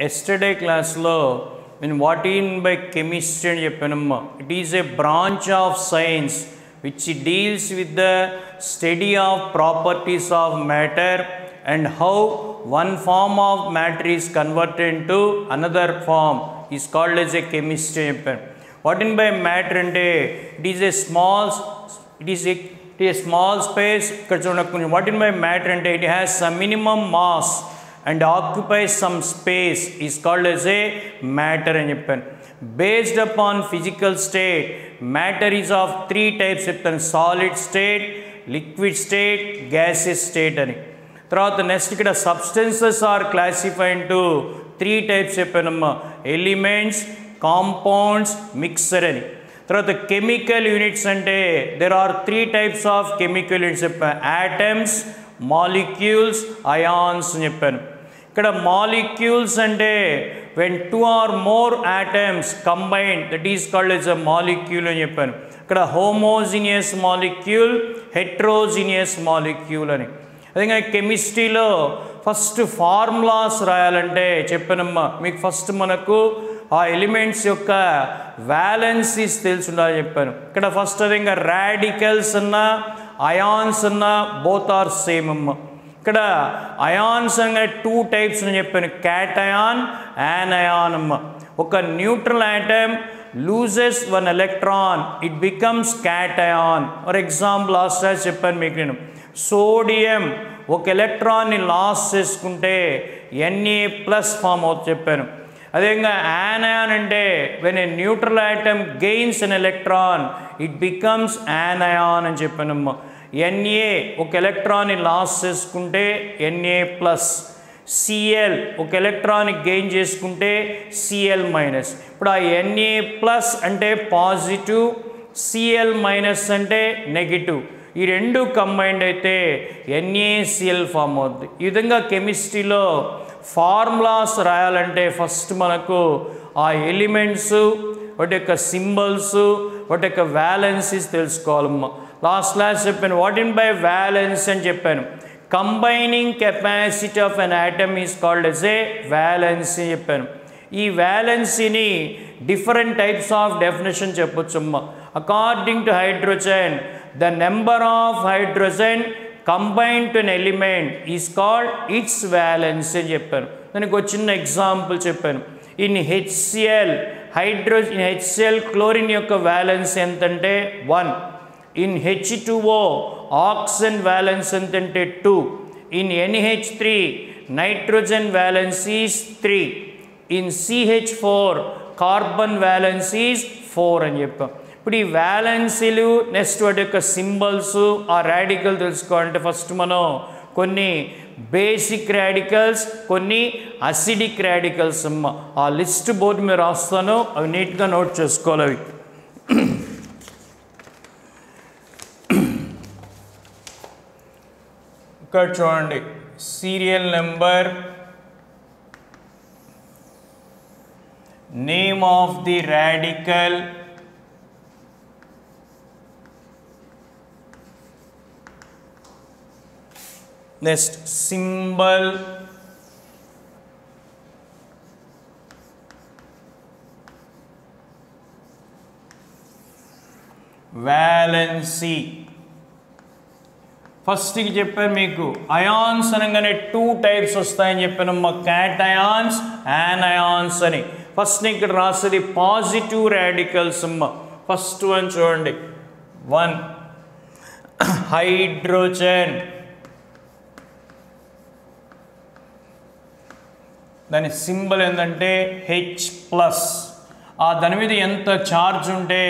Yesterday క్లాస్లో నేను what in by chemistry అని చెప్పానమ్మా it is a branch of science which deals with the study of properties of matter and how one form of matter is converted to another form is called as a chemistry చెప్పాను what in by matter అంటే it is a small it is it is small space ఇక్కడ చూడండి what in by matter అంటే it has some minimum mass And occupies some space is called as a matter అని చెప్పాను. Based upon physical state matter is of three types చెప్తాను. Solid state liquid state gases state అని. తర్వాత next ఇక్కడ substances are classified to three types చెప్పానమ్మా. Elements compounds mixture అని. తర్వాత chemical units అంటే there are three types of chemical units చెప్పాను atoms molecules ions అని చెప్పాను. ఇక్కడ మాలిక్యూల్స్ అంటే when two or more atoms combined that is called is a molecule అని చెప్పాను. ఇక్కడ హోమోజినియస్ మాలిక్యూల్ హెట్రోజినియస్ మాలిక్యూల్ అని. అదేగా కెమిస్ట్రీలో ఫస్ట్ ఫార్ములాస్ రాయాలంటే చెప్పానమ్మా. మీకు ఫస్ట్ మనకు ఆ ఎలిమెంట్స్ యొక్క వ్యాలెన్సీస్ తెలిసి చెప్పాను. ఇక్కడ ఫస్ట్ అదేవిధంగా రాడికల్స్ అన్న అయాన్స్ అన్న బోత్ ఆర్ సేమ్ అమ్మ. ఇక్కడ అయాన్స్ అనే టూ టైప్స్ అని చెప్పాను. క్యాటయాన్ యాన్ అయాన్ అమ్మ ఒక neutral atom loses one electron it becomes cation for example last time చెప్పాను మీకు నేను. సోడియం ఒక ఎలక్ట్రాన్ని లాస్ చేసుకుంటే ఎన్ఏ ప్లస్ ఫామ్ అవుతుంది చెప్పాను. అదేవిధంగా యానయాన్ అంటే when a neutral atom gains an electron it becomes anion అని చెప్పానమ్మా ఎన్ఏ ఒక ఎలక్ట్రాన్ని లాస్ చేసుకుంటే N A plus C L ఒక ఎలక్ట్రానిక్ గెయిన్ చేసుకుంటే సిఎల్ మైనస్ ఇప్పుడు ఆ ఎన్ఏ ప్లస్ అంటే పాజిటివ్ సిఎల్ మైనస్ అంటే నెగిటివ్ ఈ రెండు కంబైండ్ అయితే ఎన్ఏసిఎల్ ఫామ్ అవుద్ది. ఈ విధంగా కెమిస్ట్రీలో ఫార్ములాస్ రాయాలంటే ఫస్ట్ మనకు ఆ ఎలిమెంట్స్ వాటి యొక్క సింబల్స్ వాటి యొక్క వ్యాలెన్సీస్ తెలుసుకోవాలమ్మా. లాస్ట్ క్లాస్ చెప్పాను. వాట్ ఇన్ బై వ్యాలెన్స్ అని చెప్పాను. Combining capacity of an atom is called as a valence అని చెప్పాను. ఈ వ్యాలెన్సీని different types of definition చెప్పొచ్చమ్మా according to hydrogen the number of hydrogen combine to an element is called its valence అని చెప్పాను. దానికి ఒక చిన్న ఎగ్జాంపుల్ చెప్పాను. In HCl hydrogen HCl chlorine యొక్క వ్యాలెన్స్ ఎంతంటే one in H two O oxygen valence ఎంతంటే two. In NH three nitrogen valence is three. In CH four carbon valence is four అని చెప్పాం. ఇప్పుడు ఈ వ్యాలెన్సీలు నెక్స్ట్ వాటి యొక్క సింబల్స్ ఆ రాడికల్ తెలుసుకోవాలంటే ఫస్ట్ మనం కొన్ని బేసిక్ రాడికల్స్ కొన్ని అసిడిక్ రాడికల్స్ అమ్మ. ఆ లిస్ట్ బోర్డు మీద రాస్తాను అవి నీట్గా నోట్ చేసుకోవాలి అవి. ఇక్కడ చూడండి serial number name of the radical next symbol valency first చెప్పాను మీకు అయాన్స్ అనగానే టూ టైప్స్ వస్తాయని చెప్పాను మా క్యాట్ అయాన్స్ యాన్ అయాన్స్ అని. ఫస్ట్ ఇక్కడ రాసేది పాజిటివ్ రాడికల్స్ అమ్మ. ఫస్ట్ వన్ చూడండి. వన్ హైడ్రోజన్ దాని సింబల్ ఏంటంటే హెచ్ ప్లస్ ఆ దాని మీద ఎంత ఛార్జ్ ఉంటే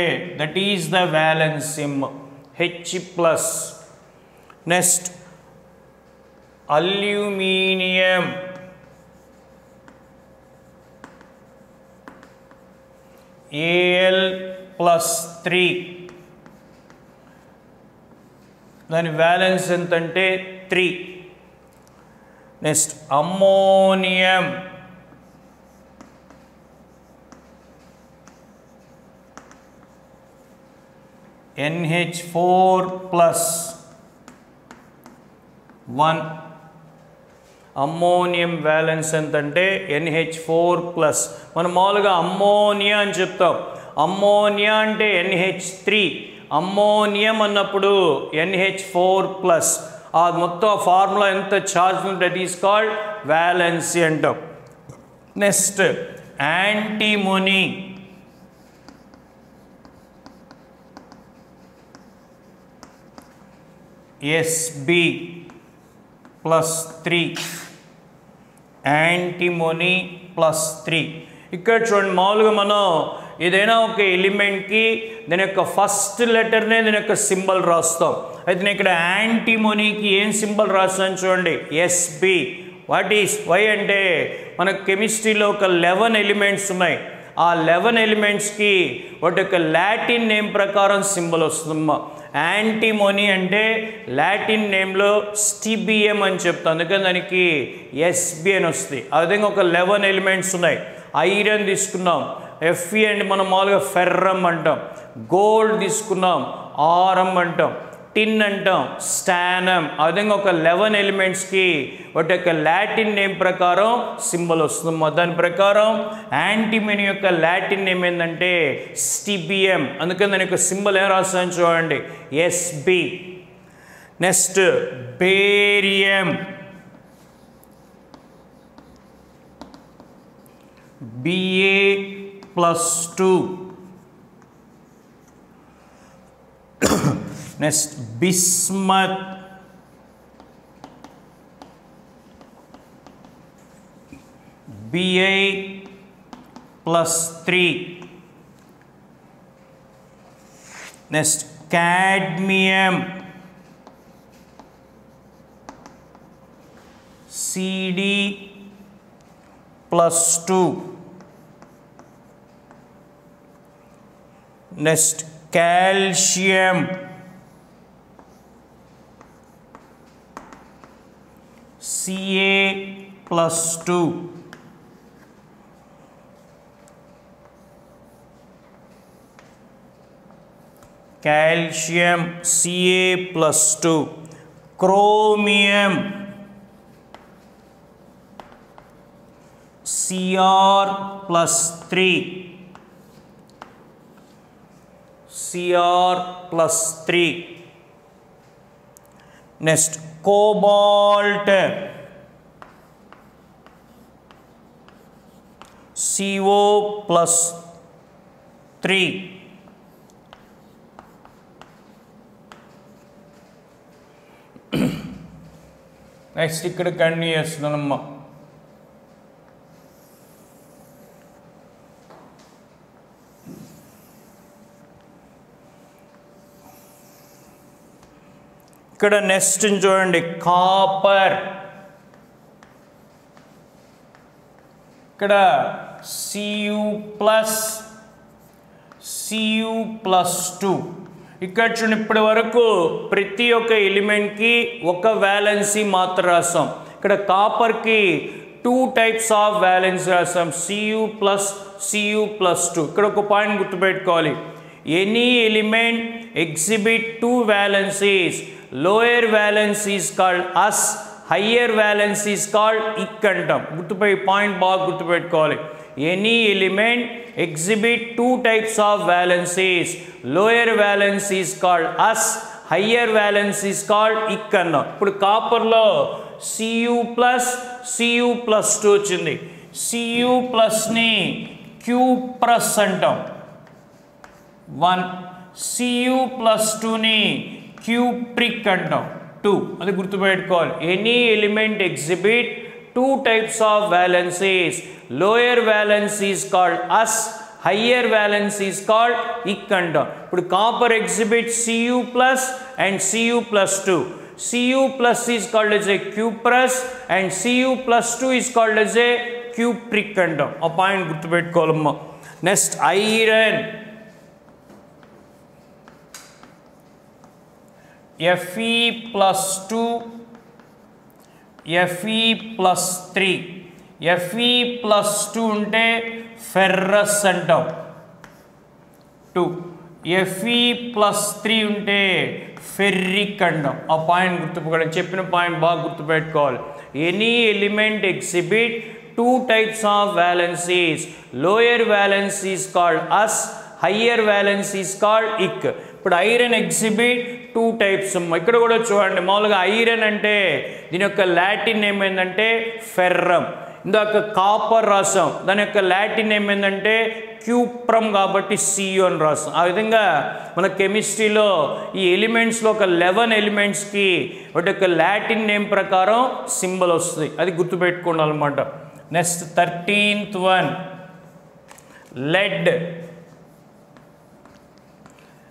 that is the valence SIM H plus next aluminium AL plus three దాని వ్యాలెన్స్ ఎంతంటే three next ammonium NH four plus one. Ammonium valence ఎంతంటే ఎన్హెచ్ ఫోర్ ప్లస్. మనం మామూలుగా అమ్మోనియా అని చెప్తాం. అమ్మోనియా అంటే ఎన్హెచ్ త్రీ. అమ్మోనియం అన్నప్పుడు ఎన్హెచ్ ఫోర్ ప్లస్. ఆ మొత్తం ఫార్ములా ఎంత ఛార్జ్ ఉంటే ఈస్ కాల్డ్ వ్యాలెన్సీ అంటాం. Next antimony. Sb plus three. Antimony plus three. ఇక్కడ చూడండి మామూలుగా మనం ఏదైనా ఒక ఎలిమెంట్కి దాని యొక్క ఫస్ట్ లెటర్నే దాని యొక్క సింబల్ రాస్తాం. అయితే నేను ఇక్కడ యాంటీమోనీకి ఏం సింబల్ రాస్తాను చూడండి ఎస్బి వాట్ ఈస్ వై అంటే మన కెమిస్ట్రీలో ఒక లెవెన్ ఎలిమెంట్స్ ఉన్నాయి. ఆ లెవెన్ ఎలిమెంట్స్కి వాటి యొక్క లాటిన్ నేమ్ ప్రకారం సింబల్ వస్తుందమ్మా. యాంటీమోనీ అంటే లాటిన్ నేమ్లో స్టిబియం అని చెప్తాం. అందుకని దానికి ఎస్బి అని వస్తుంది. అదేవిధంగా విధంగా ఒక లెవెన్ ఎలిమెంట్స్ ఉన్నాయి. ఐరన్ తీసుకున్నాం. ఎఫ్ఈ అండ్ మనం మామూలుగా ఫెర్రం అంటాం. గోల్డ్ తీసుకున్నాం. ఆరం అంటాం. టిన్ అంటాం స్టానం. ఆ విధంగా ఒక లెవెన్ ఎలిమెంట్స్కి వాటి యొక్క లాటిన్ నేమ్ ప్రకారం సింబల్ వస్తుంది. దాని ప్రకారం యాంటీమిన్ యొక్క లాటిన్ నేమ్ ఏంటంటే స్టిబిఎం అందుకని దాని యొక్క సింబల్ ఏం రాస్తాను చూడండి. Sb. Next barium. Ba plus two. Next bismuth B A plus three next cadmium C D plus two next calcium C A plus two calcium C A plus two chromium C R plus three C R plus three next cobalt CO plus three next ಈ ಕಡೆ ಕಣ್ಣಿ ಎಷ್ಟು ನಮ್ಮ ఇక్కడ next చూడండి copper. ఇక్కడ Cu plus Cu plus two. ఇక్కడ చూడండి ఇప్పటి వరకు ప్రతి ఒక్క ఎలిమెంట్కి ఒక వ్యాలెన్సీ మాత్రం రాస్తాం ఇక్కడ కాపర్కి టూ టైప్స్ ఆఫ్ వ్యాలెన్స్ రాస్తాం Cu plus Cu plus two. ఇక్కడ ఒక పాయింట్ గుర్తుపెట్టుకోవాలి. Any element exhibit two valencies lower valence is called ous higher valence is called ic అంటాం గుర్తుపై పాయింట్ బాగా గుర్తుపెట్టుకోవాలి. Any element exhibit two types of valencies lower valence is called ous higher valence is called ic అన్నాం ఇప్పుడు కాపర్లో Cu plus Cu plus two వచ్చింది. Cu ప్లస్ని queue plus అంటాం. One Cu plus టూని cupric and 2. Another Gurtubad call. Any element exhibit two types of valencies Lower valence is called us. Higher valence is called icondom. Put copper exhibit Cu plus and Cu plus 2. Cu plus is called as a cuprous and Cu plus two is called as a cupric condom. A point good to be called. Next, iron. F E plus two F E plus three F E plus two ఉంటే ferrous అంటాం. Two F E plus three ఉంటే ferric అంటాం. ఆ point గుర్తుపెట్టుకోవడం చెప్పిన point బాగా గుర్తుపెట్టుకోవాలి. Any element exhibit two types of valencies lower valence is called ous higher valence is called ic ఇప్పుడు ఐరన్ ఎగ్జిబిట్ టూ టైప్స్. ఇక్కడ కూడా చూడండి మామూలుగా ఐరన్ అంటే దీని యొక్క లాటిన్ ఏమైందంటే ఏంటంటే ఫెర్రం. ఇందాక కాపర్ రాసాం దాని యొక్క లాటిన్ ఏమైందంటే ఏంటంటే క్యూప్రమ్ కాబట్టి సియు అని రాస్తాం ఆ విధంగా మన కెమిస్ట్రీలో ఈ ఎలిమెంట్స్లో ఒక లెవెన్ ఎలిమెంట్స్కి వాటి యొక్క లాటిన్ నేమ్ ప్రకారం సింబల్ వస్తుంది. అది గుర్తుపెట్టుకోండి అనమాట నెక్స్ట్ థర్టీన్త్ వన్. లెడ్.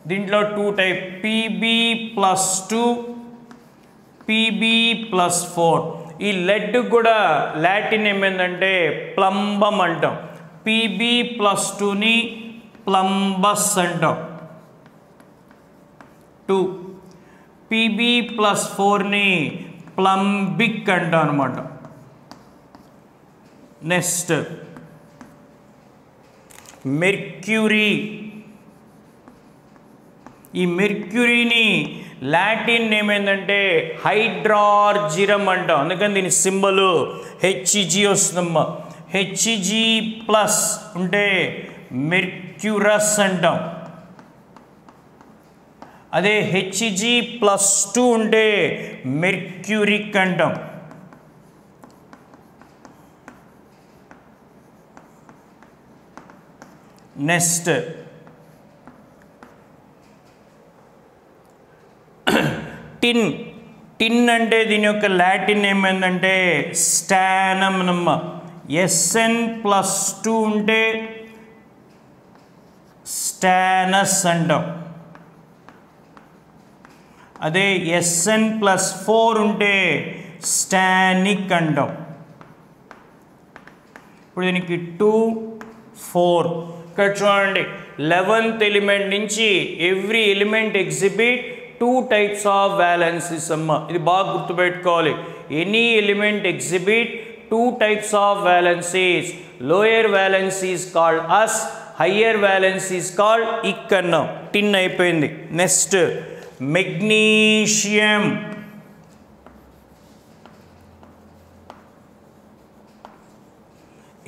దీంట్లో two type PB plus two PB plus four ఈ లెడ్ కూడా లాటిన్ ఏమైందంటే ప్లంబం అంటాం పీబీ ప్లస్ టూని ప్లంబస్ అంటాం టూ పీబీ ప్లస్ ఫోర్ని ప్లంబిక్ అంటాం అనమాట నెక్స్ట్ మెర్క్యూరీ ఈ మెర్క్యూరీని లాటిన్ నేమ్ ఏంటంటే హైడ్రార్జిరం అంటాం. అందుకని దీని సింబల్ హెచ్జి వస్తుందమ్మా. హెచ్జి ప్లస్ ఉంటే మెర్క్యూరస్ అంటాం. అదే హెచ్జి ప్లస్ టూ ఉంటే మెర్క్యూరిక్ అంటాం. Next tin. టిన్ అంటే దీని యొక్క లాటిన్ ఏమైందంటే స్టానమ్ నమ్మ ఎస్ఎన్ ప్లస్ టూ ఉంటే స్టానస్ అంటాం. అదే ఎస్ఎన్ ప్లస్ ఫోర్ ఉంటే స్టానిక్ అంటాం. ఇప్పుడు దీనికి టూ ఫోర్. ఇక్కడ చూడండి లెవెన్త్ ఎలిమెంట్ నుంచి every element exhibit two types of valencies అమ్మ ఇది బాగా గుర్తుపెట్టుకోవాలి any element exhibit two types of valencies lower valencies called as higher valencies called ఇక్ అన్నాం టిన్ అయిపోయింది next magnesium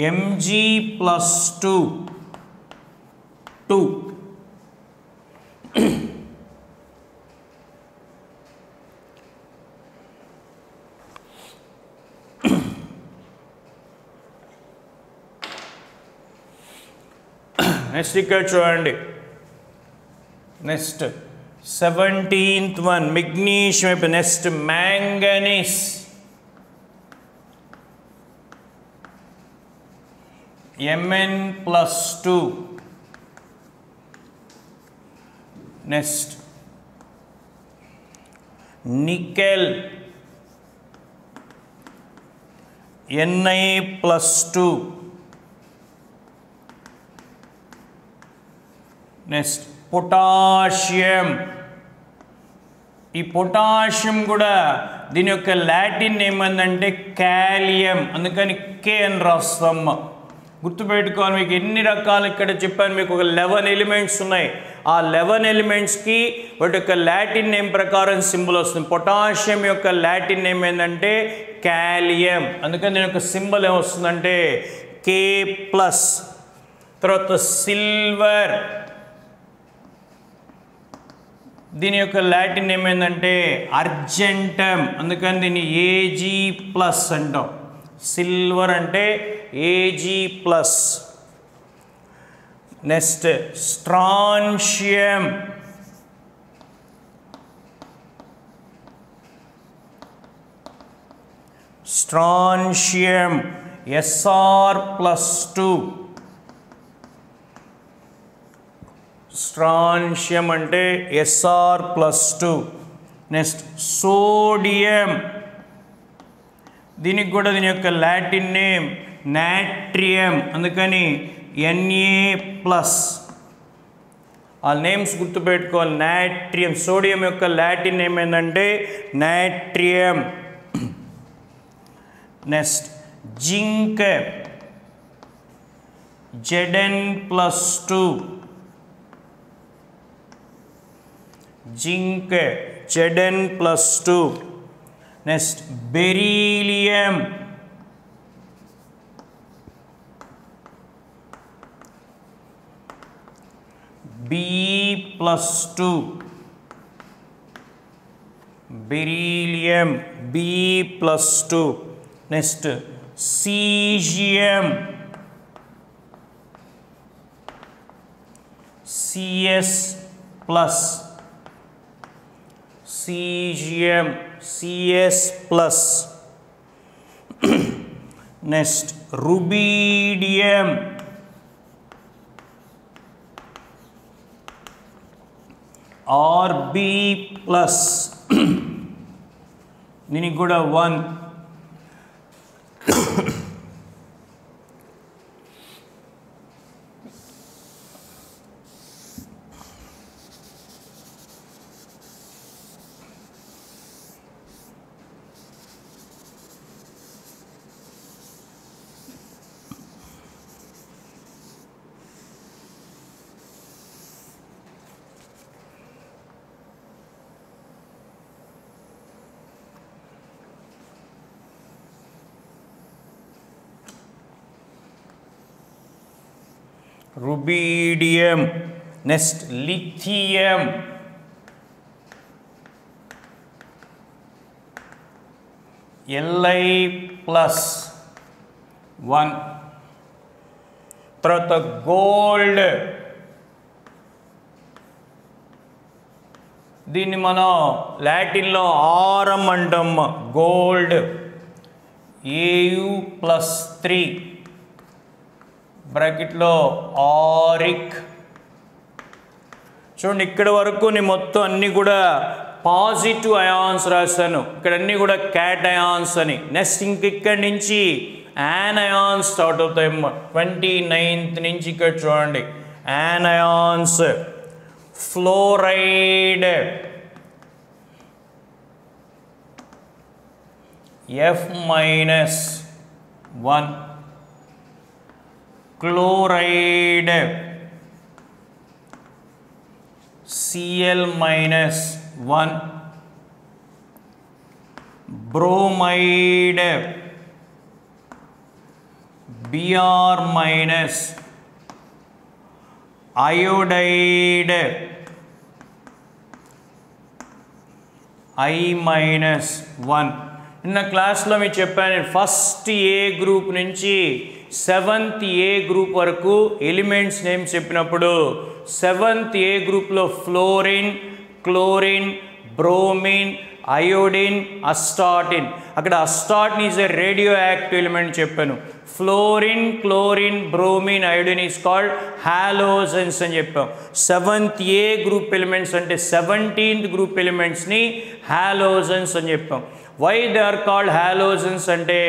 MG plus two two next ఇక్కడ చూడండి నెక్స్ట్ సెవెంటీన్త్ వన్ మెగ్నీషియం అయిపోయి next manganese MN plus two next nickel NI plus two next potassium ఈ potassium కూడా దీని యొక్క లాటిన్ ఏమందంటే క్యాలియం అందుకని కే అని రాస్తాం. గుర్తుపెట్టుకోవాలి మీకు ఎన్ని రకాలు ఇక్కడ చెప్పాను మీకు ఒక లెవెన్ ఎలిమెంట్స్ ఉన్నాయి. ఆ లెవెన్ ఎలిమెంట్స్కి వాటి యొక్క లాటిన్ నేమ్ ప్రకారం సింబల్ వస్తుంది. పొటాషియం యొక్క లాటిన్ నేమ్ ఏంటంటే క్యాలియం అందుకని దీని యొక్క సింబల్ ఏమొస్తుందంటే కే ప్లస్ తర్వాత సిల్వర్ దీని యొక్క లాటిన్ నేమ్ ఏంటంటే అర్జెంటమ్. అందుకని దీన్ని ఏజీ ప్లస్ అంటాం. సిల్వర్ అంటే Ag plus next strontium strontium Sr plus two strontium అంటే Sr plus two. Next sodium. దీనికి కూడా దీని యొక్క లాటిన్ నేమ్ నాట్రియం. అందుకని ఎన్ఏ ప్లస్. ఆ నేమ్స్ గుర్తుపెట్టుకోవాలి. నాట్రియం. సోడియం యొక్క లాటిన్ నేమ్ ఏంటంటే natrium. Next zinc. Z N plus two. Zinc, Z N plus two. Next, beryllium. B plus two. Beryllium, B plus two. Next, caesium. C S plus. next caesium CS plus cesium cs plus next rubidium rb plus దీనికి కూడా one rubidium next lithium li plus one తర్వాత gold దీన్ని మనం లాటిన్లో aurum అంటాం. Gold A U plus three బ్రాకెట్లో auric. చూడండి ఇక్కడ వరకు నేను మొత్తం అన్నీ కూడా పాజిటివ్ అయాన్స్ రాశాను. ఇక్కడ అన్నీ కూడా క్యాట్ అయాన్స్ అని. నెక్స్ట్ ఇంక ఇక్కడి నుంచి యాన్ అయాన్స్ స్టార్ట్ అవుతాయి ట్వంటీ నైన్త్ నుంచి ఇక్కడ చూడండి. Anions fluoride. F minus one. Chloride C L minus one bromide B minus iodide I minus one నిన్న క్లాస్లో మీకు చెప్పాను ఫస్ట్ ఏ గ్రూప్ నుంచి సెవెంత్ ఏ గ్రూప్ వరకు ఎలిమెంట్స్ నేమ్ చెప్పినప్పుడు సెవెంత్ ఏ గ్రూప్లో fluorine chlorine bromine iodine astatine. అక్కడ astatine is a radio active element చెప్పాను. Fluorine chlorine bromine iodine is called halogens అని చెప్పాం. సెవెంత్ ఏ గ్రూప్ ఎలిమెంట్స్ అంటే seventeenth group ఎలిమెంట్స్ని halogens అని చెప్పాం. Why they are called halogens అంటే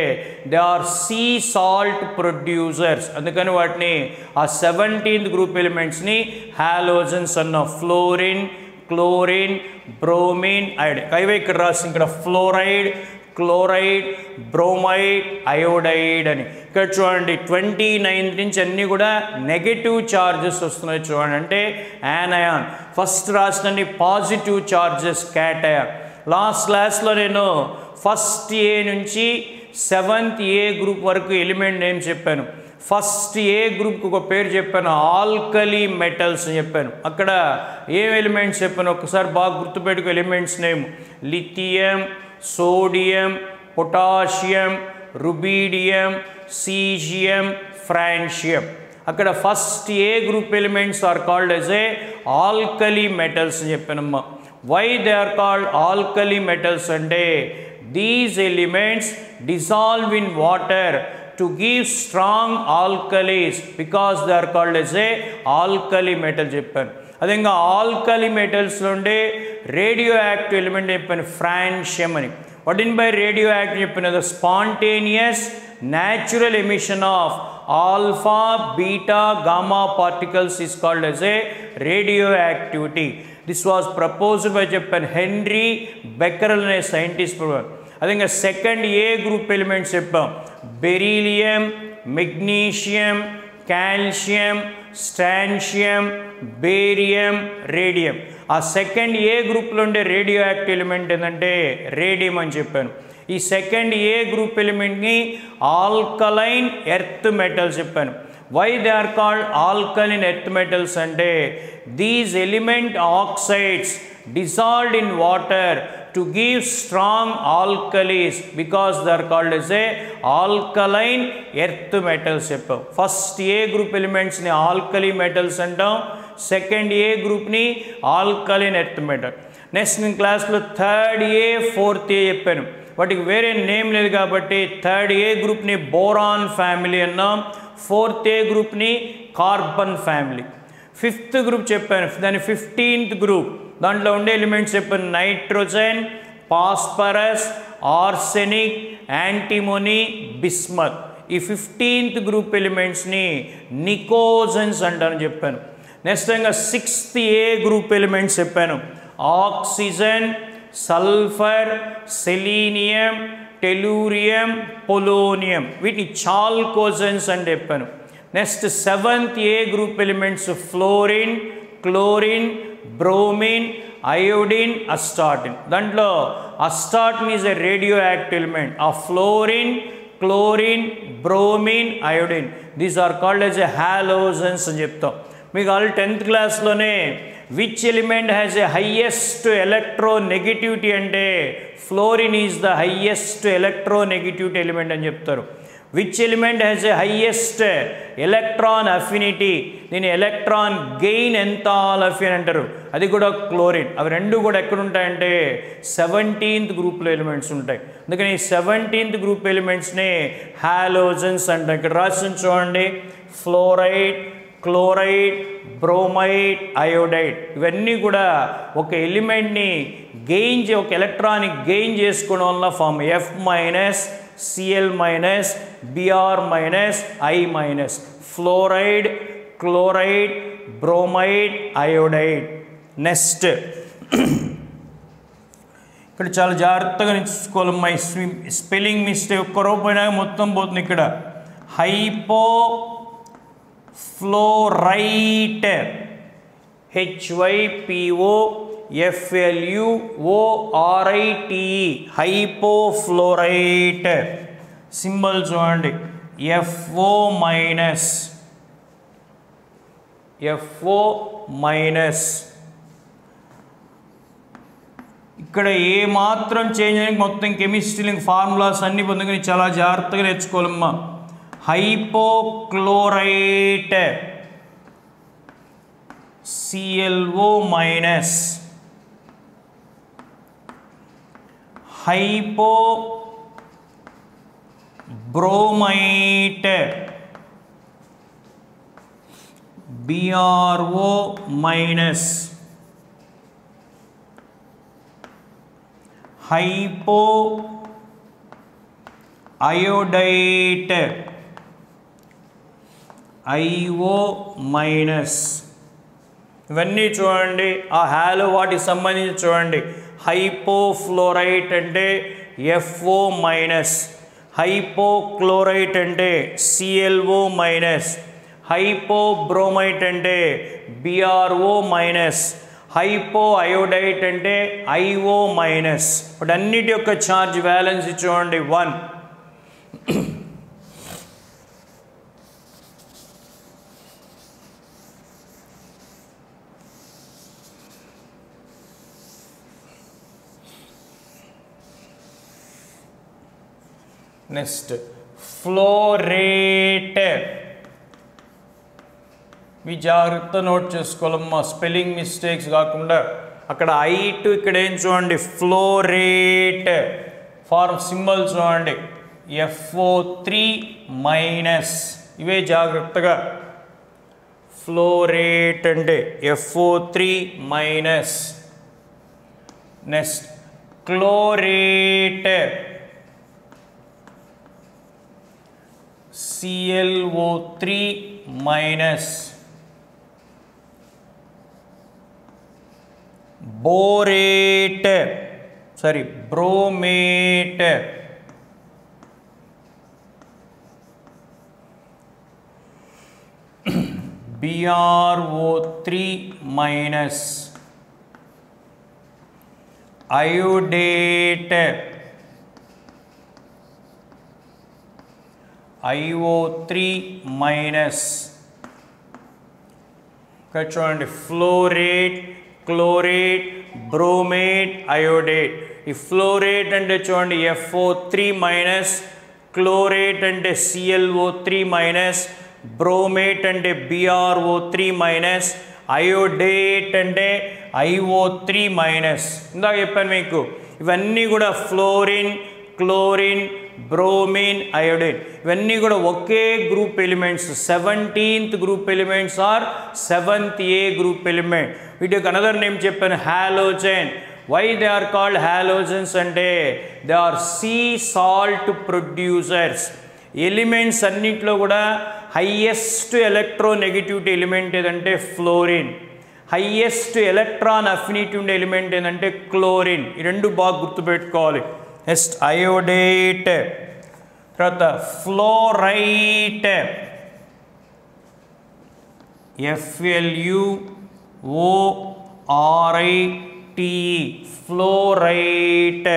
they are sea salt producers అందుకని వాటిని ఆ సెవెంటీన్త్ గ్రూప్ ఎలిమెంట్స్ని హ్యాలోజన్స్ అన్న ఫ్లోరిన్ క్లోరిన్ బ్రోమిన్ ఐడ్ అవే ఇక్కడ రాసి ఇక్కడ ఫ్లోరైడ్ క్లోరైడ్ బ్రోమైడ్ అయోడైడ్ అని. ఇక్కడ చూడండి ట్వంటీ నైన్త్ నుంచి అన్నీ కూడా నెగటివ్ చార్జెస్ వస్తున్నాయి చూడండి. అంటే యానయాన్ ఫస్ట్ రాసిన పాజిటివ్ చార్జెస్ క్యాటయాన్ లాస్ట్ క్లాస్లో నేను ఫస్ట్ ఏ నుంచి సెవెంత్ ఏ గ్రూప్ వరకు ఎలిమెంట్ నేమ్ చెప్పాను. ఫస్ట్ ఏ గ్రూప్కి ఒక పేరు చెప్పాను. ఆల్కలీ మెటల్స్ అని చెప్పాను. అక్కడ ఏ ఎలిమెంట్స్ చెప్పాను? ఒకసారి బాగా గుర్తుపెట్టుకు elements name. Lithium sodium potassium rubidium caesium francium. అక్కడ first A group elements are called as a alkali metals అని చెప్పానమ్మా. why they are called alkali metals అంటే these elements dissolve in water to give strong alkalis because they are called as a alkali metal చెప్పాను అదే ఇంకా alkali మెటల్స్లో ఉండే radio active element చెప్పాను francium అని what in by radioactive చెప్పిన spontaneous natural emission of alpha beta gamma particles is called as a radio activity this was proposed by చెప్పాను Henry Becquerel అనే scientist అదే ఇంకా సెకండ్ ఏ గ్రూప్ ఎలిమెంట్స్ చెప్పాం. Beryllium magnesium calcium strontium barium radium ఆ second A గ్రూప్లో ఉండే radio active element ఏంటంటే radium అని చెప్పాను. ఈ సెకండ్ ఏ గ్రూప్ ఎలిమెంట్ని ఆల్కలైన్ ఎర్త్ మెటల్స్ చెప్పాను. Why they are called alkaline earth metals అంటే these element oxides dissolved in water to give strong alkalis because they are called as a alkaline earth metals చెప్పాం. First A group ఎలిమెంట్స్ని alkali metals అంటాం. Second A గ్రూప్ని alkaline earth metal next నేను క్లాస్లో third A fourth A చెప్పాను. వాటికి వేరే name లేదు కాబట్టి థర్డ్ ఏ గ్రూప్ని బోరాన్ ఫ్యామిలీ అన్నాం. ఫోర్త్ ఏ గ్రూప్ని కార్బన్ ఫ్యామిలీ. ఫిఫ్త్ గ్రూప్ చెప్పాను. దాని ఫిఫ్టీన్త్ గ్రూప్. దాంట్లో ఉండే ఎలిమెంట్స్ చెప్పాను. Nitrogen phosphorus arsenic antimony bismuth. ఈ ఫిఫ్టీన్త్ గ్రూప్ ఎలిమెంట్స్ని నికోజన్స్ అంటారని చెప్పాను. నెక్స్ట్ విధంగా సిక్స్త్ ఏ గ్రూప్ ఎలిమెంట్స్ చెప్పాను. Oxygen sulphur selenium tellurium polonium. వీటిని చాల్కోజన్స్ అని చెప్పాను. Next seventh A group elements? Fluorine chlorine bromine iodine astatine. దాంట్లో astatine is a radioactive element ఆ fluorine chlorine bromine iodine. These are called as a halogens అని చెప్తాం. మీకు already tenth క్లాస్లోనే which element has a highest electronegativity అంటే fluorine is the highest electronegativity element అని చెప్తారు. Which element has a highest electron affinity దీని electron gain enthalpy అని అంటారు. అది కూడా క్లోరిన్ అవి రెండు కూడా ఎక్కడ ఉంటాయంటే సెవెంటీన్త్ గ్రూప్లో ఎలిమెంట్స్ ఉంటాయి. అందుకని సెవెంటీన్త్ గ్రూప్ ఎలిమెంట్స్ని హాలోజన్స్ అంటారు ఇక్కడ రాసి చూడండి ఫ్లోరైడ్ క్లోరైడ్ బ్రోమైడ్ అయోడైడ్ ఇవన్నీ కూడా ఒక ఎలిమెంట్ని గెయిన్ చే ఒక ఎలక్ట్రానిక్ గెయిన్ చేసుకోవడం వల్ల form F minus Cl minus Br minus I minus. Fluoride chloride bromide iodide. Next. ఇక్కడ చాలా జాగ్రత్తగా నేర్చుకోవాలి. మై స్పెల్లింగ్ మిస్టేక్ ఒక్క రూపాయినా మొత్తం పోతుంది ఇక్కడ. హైపో ఫ్లోరైట్ హెచ్వైపిఓ ఎఫ్ఎల్యుఓఆర్ఐటిఈ హైపోఫ్లోరైట్ సింబల్ చూడండి. ఎఫ్ఓ మైనస్ ఎఫ్ఓ మైనస్ ఇక్కడ ఏ మాత్రం చేంజ్ అయ్యి మొత్తం కెమిస్ట్రీ ఫార్ములాస్ అన్ని పొందుకుని చాలా జాగ్రత్తగా నేర్చుకోవాలమ్మా. hypochlorite. ClO minus. Hypobromite. BRO minus. Hypo iodate IO minus. ఇవన్నీ చూడండి. ఆ హ్యాలో వాటికి సంబంధించి చూడండి. హైపోఫ్లోరైట్ అంటే ఎఫ్ఓ మైనస్. హైపోక్లోరైట్ అంటే సిఎల్ఓ మైనస్. హైపోబ్రోమైట్ అంటే బిఆర్ఓ మైనస్. హైపో అయోడైట్ అంటే ఐఓ మైనస్. అన్నిటి యొక్క ఛార్జ్ బ్యాలెన్స్ చూడండి. వన్. నెక్స్ట్ ఫ్లోరేట్ మీ జాగ్రత్త నోట్ చేసుకోవాలమ్మా. స్పెల్లింగ్ మిస్టేక్స్ కాకుండా అక్కడ ఐట్ ఇక్కడ ఏం చూడండి? ఫ్లోరేట్ ఫార్మ్ సింబల్ చూడండి. FO three minus. ఇవే జాగ్రత్తగా. ఫ్లోరేట్ అంటే FO three minus. Next chlorate C L O three minus borate sorry bromate B R O three minus iodate IO three minus. ఇక్కడ చూడండి ఫ్లోరేట్ క్లోరేట్ బ్రోమేట్ అయోడేట్. ఈ fluorate అంటే చూడండి FO three minus chlorate అంటే CLO three minus bromate అంటే BRO three minus iodate అంటే IO three minus. ఇందాక చెప్పాను మీకు ఇవన్నీ కూడా ఫ్లోరిన్ క్లోరిన్ బ్రోమిన్ అయోడిన్ ఇవన్నీ కూడా ఒకే group elements seventeenth group elements are seventh A group element వీటికి అనదర్ నేమ్ చెప్పాను halogen why they are called halogens అంటే they are sea salt producers elements అన్నింటిలో కూడా హయ్యెస్ట్ ఎలక్ట్రోనెగటివిటీ ఎలిమెంట్ ఏదంటే fluorine highest electron affinity ఉండే element ఏంటంటే chlorine ఈ రెండు బాగా గుర్తుపెట్టుకోవాలి. నెక్స్ట్ అయోడేట్ తర్వాత fluorite FLU ORIT fluorite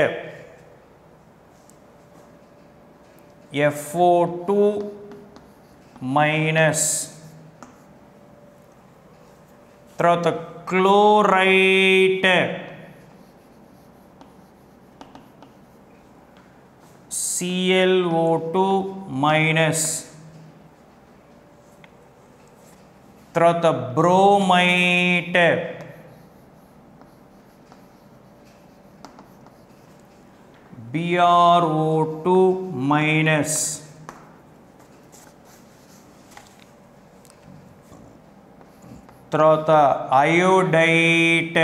FO two minus తర్వాత chlorite C L O two minus त्रत bromite B R O two minus त्रत iodite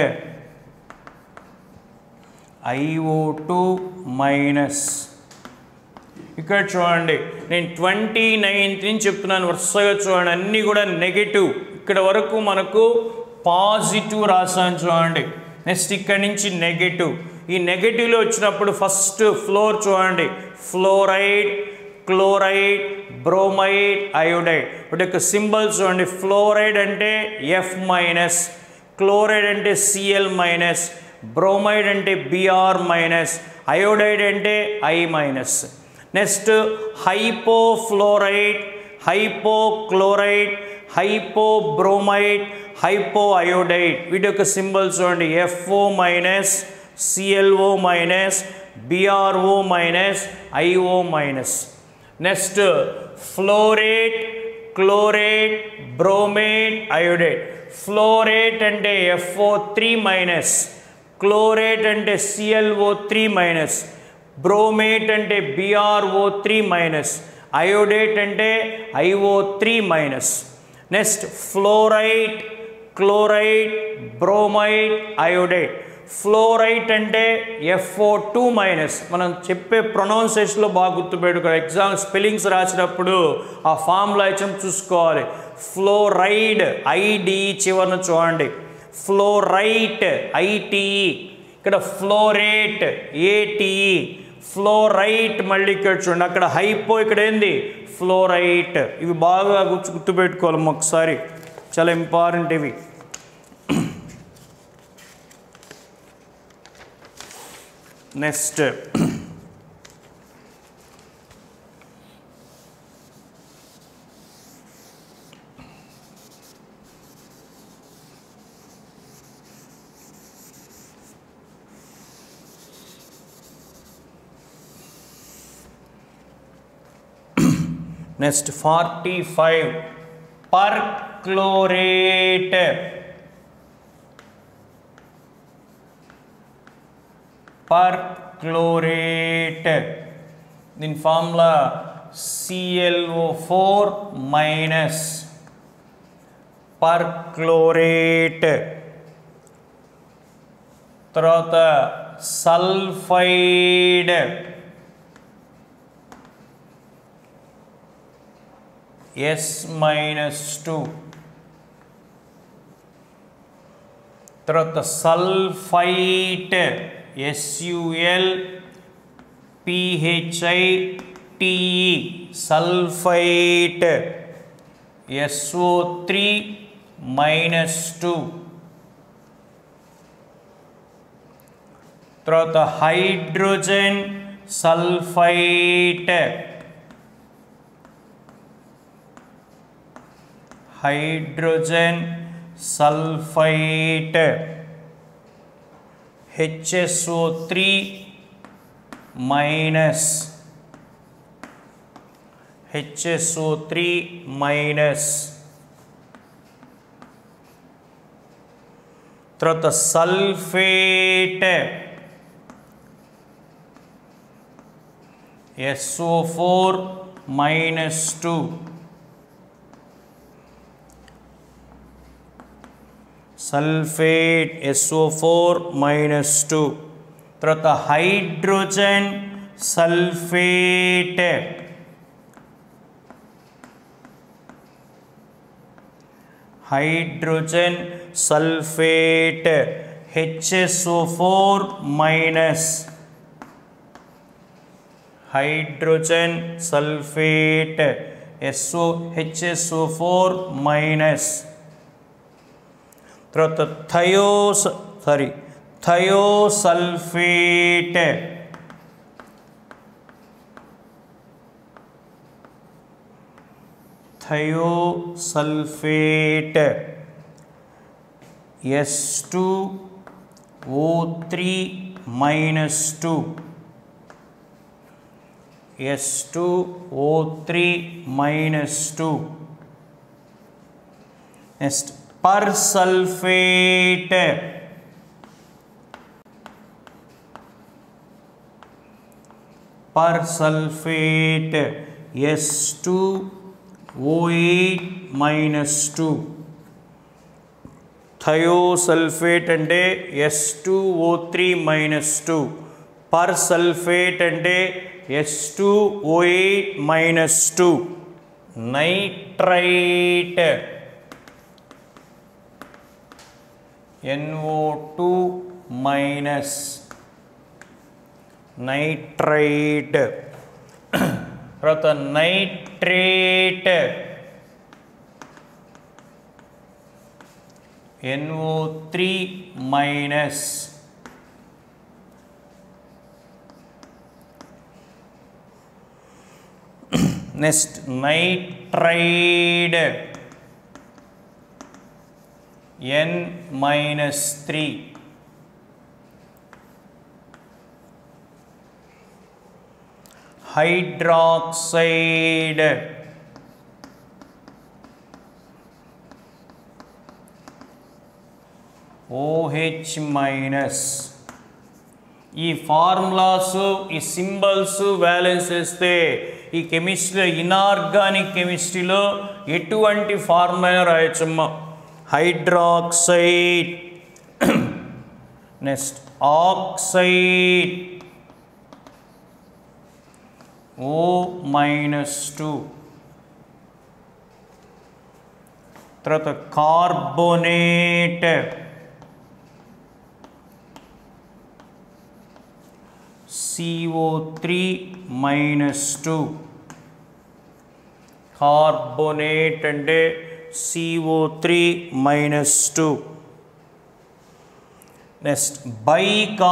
IO2 minus. ఇక్కడ చూడండి నేను ట్వంటీ నైన్త్ నుంచి చెప్తున్నాను వరుసగా చూడండి అన్నీ కూడా నెగటివ్ ఇక్కడ వరకు మనకు పాజిటివ్ రాసాను చూడండి. నెక్స్ట్ ఇక్కడ నుంచి నెగటివ్ ఈ నెగటివ్లో వచ్చినప్పుడు ఫస్ట్ ఫ్లోర్ చూడండి. ఫ్లోరైడ్ క్లోరైడ్ బ్రోమైడ్ అయోడైడ్ ఇప్పుడు యొక్క సింబల్స్ చూడండి. ఫ్లోరైడ్ అంటే ఎఫ్ మైనస్ క్లోరైడ్ అంటే సిఎల్ మైనస్ బ్రోమైడ్ అంటే బిఆర్ మైనస్ అయోడైడ్ అంటే I minus next hypofluoride hypochloride hypobromide hypo iodide వీటి యొక్క సింబల్స్ చూడండి FO minus CLO minus BRO minus IO minus next fluorate chlorate bromate iodate fluorate అంటే FO three minus chlorate అంటే CLO three minus Bromate అంటే BRO three minus iodate అంటే IO three minus next fluorite chlorite bromide iodate fluorite అంటే FO two minus మనం చెప్పే ప్రొనౌన్సేషన్లో బాగా గుర్తుపెట్టుకోవాలి exam spellings రాసినప్పుడు ఆ ఫామ్లో ఇచ్చిన చూసుకోవాలి. ఫ్లోరైడ్ ఐడి చివరన చూడండి. ఫ్లోరైట్ ఐటీఈ ఇక్కడ ఫ్లోరేట్ ఏటీఈ ఫ్లోరైట్ మళ్ళీ ఇక్కడ చూడండి. అక్కడ హైపో ఇక్కడ ఏంది? ఫ్లోరైట్. ఇవి బాగా గుర్తు గుర్తుపెట్టుకోవాలి ఒకసారి చాలా ఇంపార్టెంట్ ఇవి. Next next forty five perchlorate perchlorate దీని formula CLO four minus perchlorate తర్వాత సల్ఫైడ్ एस माइनस टू तरह sulphite S U L P H I T sulphite S O three minus two तरह hydrogen sulphite hydrogen sulphate HSO3 S O minus H minus तरत sulphate SO4 four minus two hydrogen sulphate HSO four minus hydrogen sulphate SO HSO four minus తర్వాత థయోస్ sorry thiosulphate thiosulphate तो थयोस sorry thiosulphate thiosulphate S two O three minus two S two O three minus two next persulfate persulfate S2OH minus 2 thiosulfate అంటే S2O3 minus 2 persulfate అంటే S2OH minus 2 nitrite NO2 minus nitrate Rata nitrate NO3 minus next nitride N minus three hydroxide O H minus ఈ formulas ఈ symbols balance వేస్తే ఈ chemistry inorganic కెమిస్ట్రీలో ఎటువంటి ఫార్ములైనా రాయొచ్చమ్మా? hydroxide. Next oxide. O minus two तरह carbonate C O three minus two carbonate अंटे CO3 minus 2. Next, bicarbonate.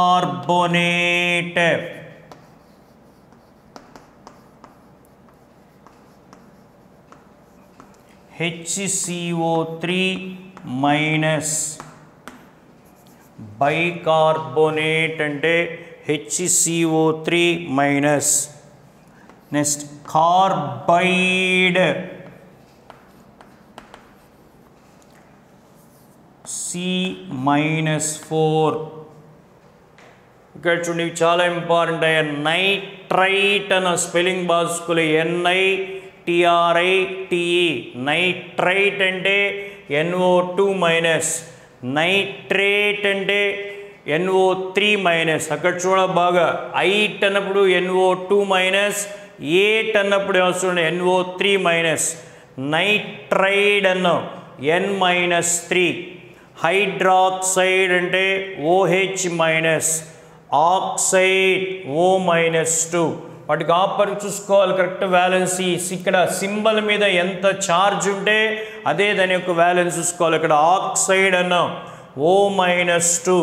HCO3 minus bicarbonate and HCO3 minus. Next, carbide. C minus four ఇక్కడ చూడండి ఇవి చాలా ఇంపార్టెంట్ అయ్యా. నైట్రైట్ అన్న spelling బాసుకులు NI T R I T E nitrite అంటే N O two minus nitrate అంటే NO three minus అక్కడ చూడ బాగా. ఐట్ అన్నప్పుడు ఎన్ఓ టూ మైనస్ ఎయిట్ అన్నప్పుడు ఏమొస్తుంది ఎన్ఓ త్రీ మైనస్ నైట్రైడ్ అన్నాం. ఎన్ మైనస్ త్రీ హైడ్రాక్సైడ్ అంటే O H minus oxide O minus two. వాటికి ఆపర్ చూసుకోవాలి కరెక్ట్ వ్యాలెన్సీస్ ఇక్కడ సింబల్ మీద ఎంత ఛార్జ్ ఉంటే అదే దాని యొక్క వ్యాలెన్స్ చూసుకోవాలి. ఇక్కడ ఆక్సైడ్ అన్నాం. O minus two.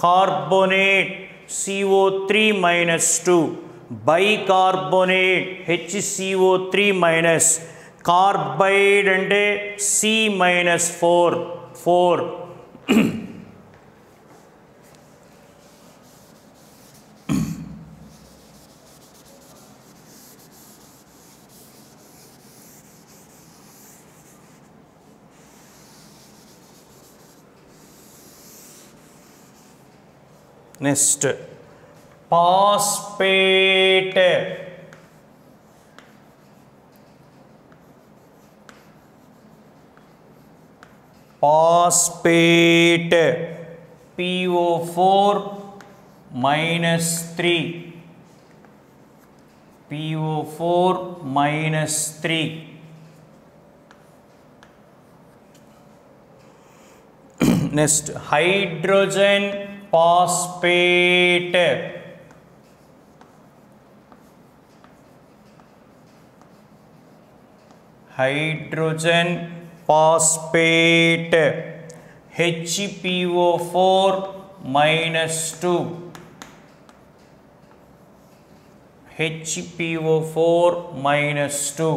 Carbonate CO three minus two. Bicarbonate HCO three minus. Carbide అంటే C minus four. Four. Next, phosphate. Phosphate PO four minus three PO four minus three next hydrogen phosphate hydrogen phosphate H P O four minus two H P O four minus two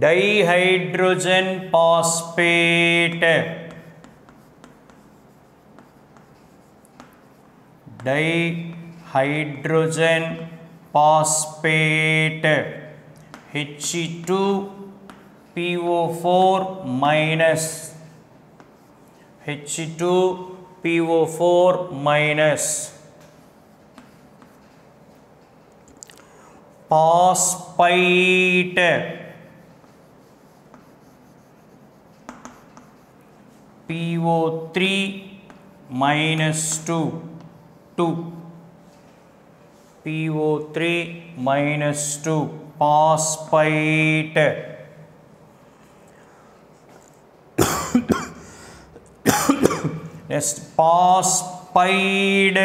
dihydrogen phosphate dihydrogen phosphate H two P O four minus H two P O four minus three minus two two PO3 minus 2 phosphate. Next phosphide.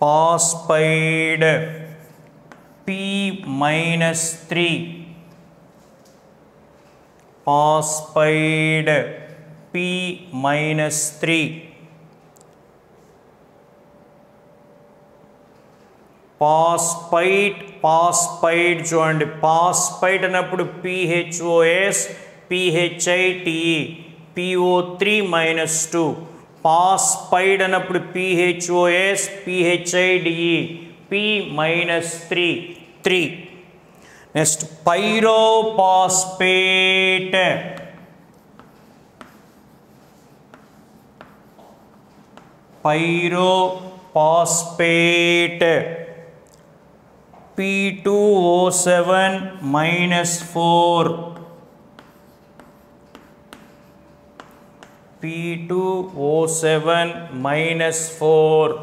Phosphide P minus 3 phosphide P minus 3 phosphite phosphite చూడండి phosphite అన్నప్పుడు PHOS PHITE PO three minus two phosphide అన్నప్పుడు PHOS PHIDE P minus three three next pyrophosphate pyrophosphate P two O seven minus four P two O seven minus four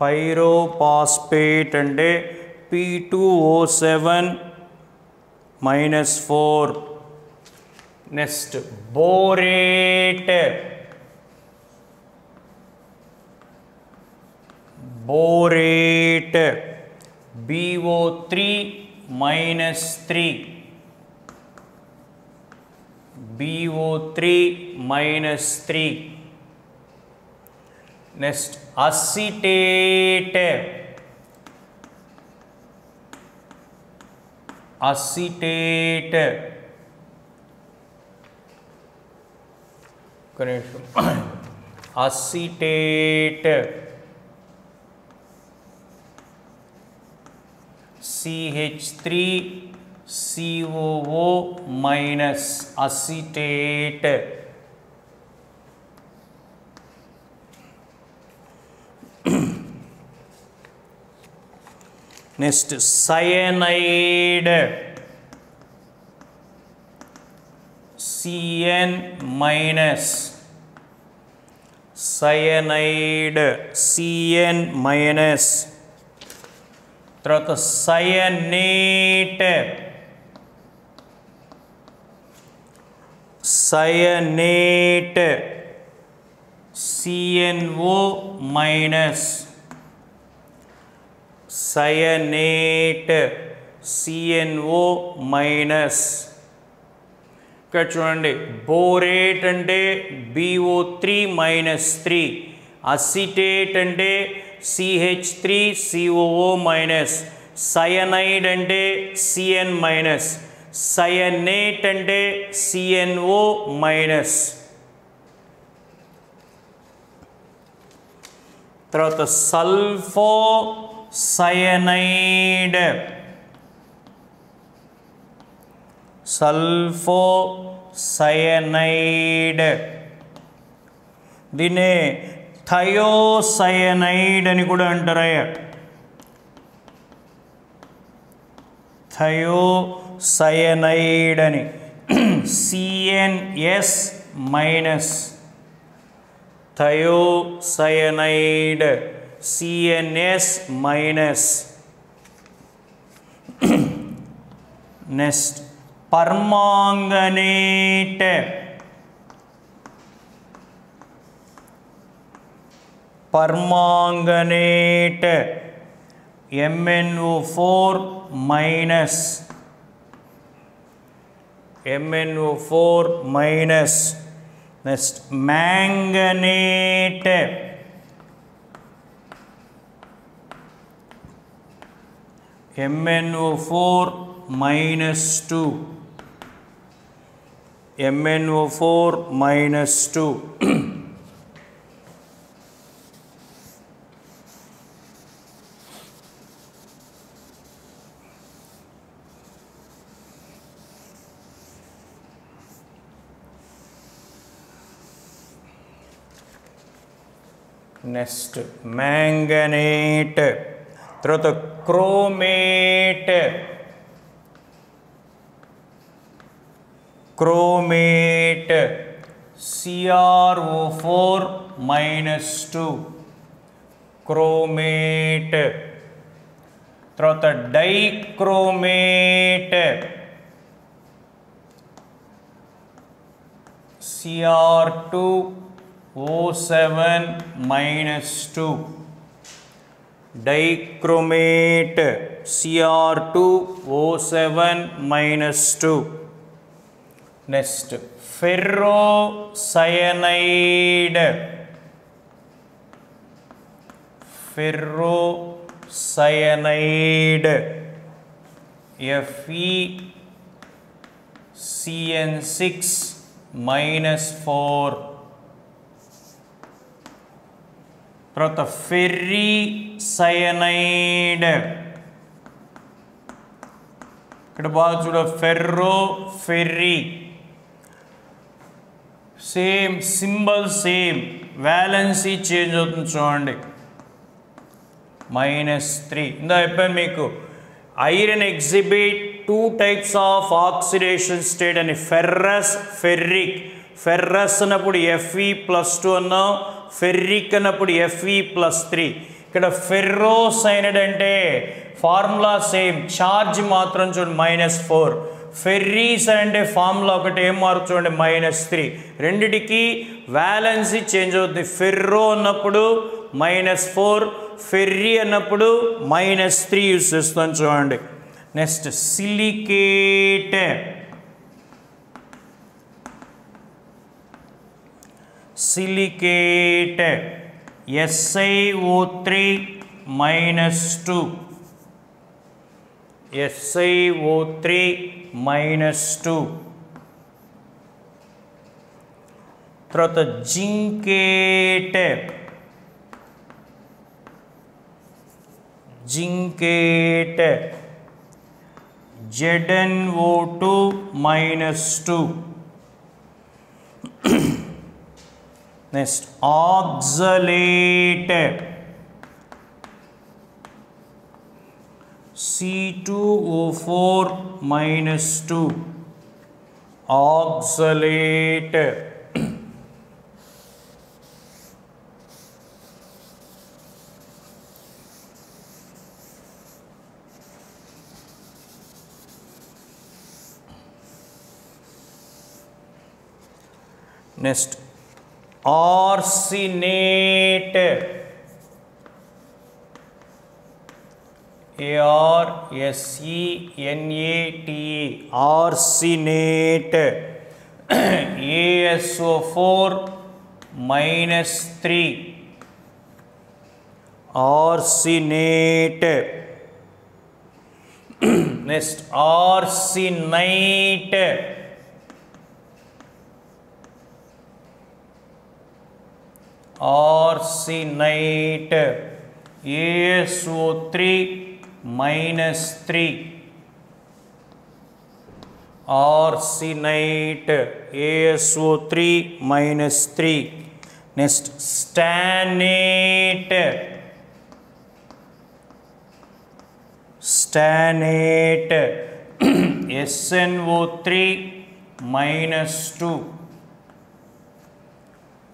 pyrophosphate and a P2O7 minus 4. Next, borate. Borate. BO3 minus 3. BO3 minus 3. Next, acetate. Acetate. Acetate. C H three C O minus acetate. acetate CH three COO minus acetate next cyanide CN minus cyanide CN minus తర్వాత సయనేట్ సయనేట్ C N O minus Cyanate C N O minus ఇక్కడ చూడండి borate అంటే B O three minus three acetate అంటే C H three C O O minus cyanide అంటే C N minus cyanate అంటే C N O minus తర్వాత సల్ఫో cyanide సల్ఫో cyanide దీన్నే థయోసయనైడ్ అని కూడా అంటారయ్య. థయోసయనైడ్ అని. CNS minus thiocyanide. C N S minus next permanganate permanganate M N O four minus M N O four minus next manganate MnO4 minus 2. MnO4 minus 2. Next, manganate. Two next మ్యాంగనేట్ తర్వాత chromate chromate CRO four minus two chromate తర్వాత dichromate CR two O seven minus two dichromate C R two O seven minus two next ferrocyanide ferrocyanide F E C N six minus four ferricyanide. ఇక్కడ బాగా చూడ ferro ferri. Same symbol same. Valency change అవుతుంది చూడండి. Minus three. ఇందా చెప్పాను మీకు iron exhibit two types of oxidation state అని ferrous ferric ferrous అన్నప్పుడు ఎఫ్ఈ ప్లస్ టూ అన్నాం ఫెర్రిక్ అన్నప్పుడు ఎఫ్ఈ ప్లస్ త్రీ. ఇక్కడ ఫెర్రోసైనడ్ అంటే ఫార్ములా సేమ్ ఛార్జ్ మాత్రం చూడండి మైనస్ ఫోర్. ఫెర్రీస్ అంటే ఫార్ములా ఒకటి ఏం మార్పు చూడండి మైనస్ త్రీ. రెండిటికి వ్యాలెన్సీ చేంజ్ అవుతుంది ఫెర్రో అన్నప్పుడు మైనస్ ఫోర్ ఫెర్రీ అన్నప్పుడు మైనస్ త్రీ యూస్ చేస్తాం చూడండి. Next silicate. Silicate. SiO3 minus 2 SiO3 minus 2 तरत zincate zincate ZN O two minus two Next, oxalate. C2O4 minus 2 oxalate Next. Arsenate A R S C, N, A, T E arsenate A, S, O, four, minus three arsenate next arsenite arsenate ASO3 minus 3 arsenate ASO3 minus 3 next stannate stannate SNO3 minus 2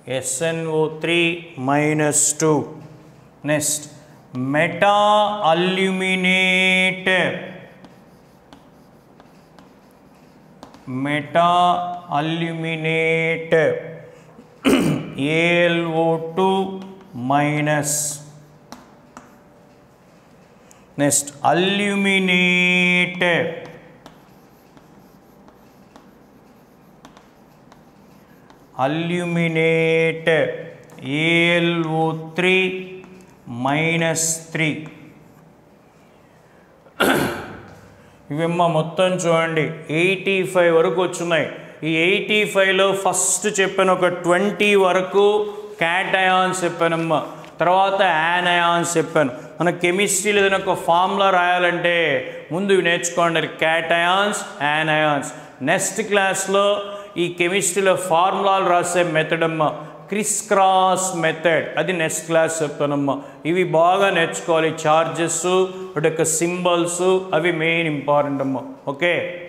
SNO3 minus 2. Next, meta-aluminate. Meta-aluminate. ALO2 minus. Next, aluminate. Aluminate A L O three minus three ఇవమ్మ మొత్తం చూడండి. Eighty five వరకు వచ్చున్నాయి ఈ eighty ఫైవ్లో first చెప్పాను ఒక twenty వరకు cations చెప్పానమ్మ. తర్వాత యానయాన్స్ చెప్పాను. మన కెమిస్ట్రీలో ఏదైనా ఒక ఫార్ములా రాయాలంటే ముందు నేర్చుకోండి. క్యాటయాన్స్ యానయాన్స్ నెక్స్ట్ క్లాస్లో ఈ కెమిస్ట్రీలో ఫార్ములాలు రాసే మెథడ్ అమ్మ. క్రిస్ క్రాస్ మెథడ్ అది నెక్స్ట్ క్లాస్ చెప్తానమ్మా. ఇవి బాగా నేర్చుకోవాలి. ఛార్జెస్ వాటి యొక్క సింబల్స్ అవి మెయిన్ ఇంపార్టెంట్ అమ్మా. ఓకే